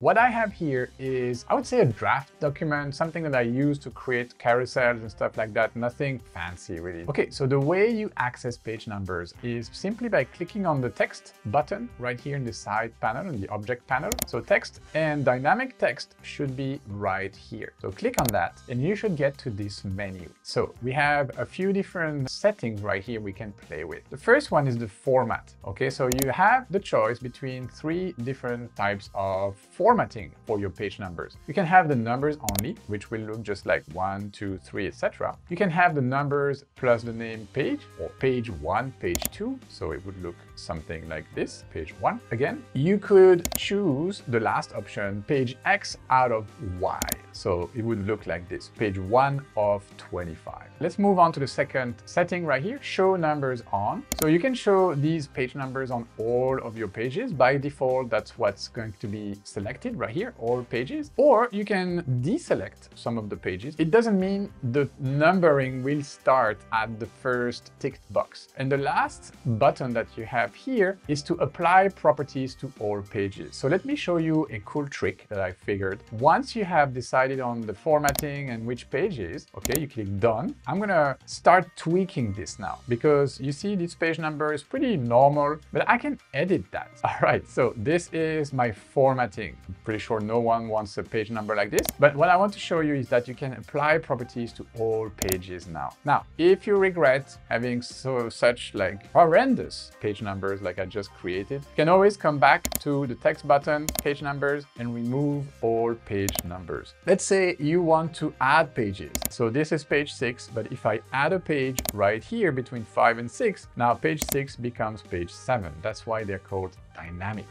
What I have here is, I would say a draft document, something that I use to create carousels and stuff like that. Nothing fancy really. Okay, so the way you access page numbers is simply by clicking on the text button right here in the side panel, in the object panel. So text and dynamic text should be right here. So click on that and you should get to this menu. So we have a few different settings right here we can play with. The first one is the format. Okay, so you have the choice between three different types of formatting for your page numbers. You can have the numbers only, which will look just like one, two, three, etc. You can have the numbers plus the name page or page one, page two. So it would look something like this, page one. Again, you could choose the last option, page X out of Y. So it would look like this, page one of 25. Let's move on to the second setting right here, show numbers on. So you can show these page numbers on all of your pages. By default, that's what's going to be selected selected right here, all pages, or you can deselect some of the pages. It doesn't mean the numbering will start at the first ticked box. And the last button that you have here is to apply properties to all pages. So let me show you a cool trick that I figured. Once you have decided on the formatting and which pages, okay, you click done. I'm gonna start tweaking this now because you see this page number is pretty normal, but I can edit that. All right, so this is my formatting. Pretty sure no one wants a page number like this. But what I want to show you is that you can apply properties to all pages now. Now, if you regret having so such like horrendous page numbers like I just created, you can always come back to the text button, page numbers, and remove all page numbers. Let's say you want to add pages. So this is page six, but if I add a page right here between five and six, now page six becomes page seven. That's why they're called dynamic.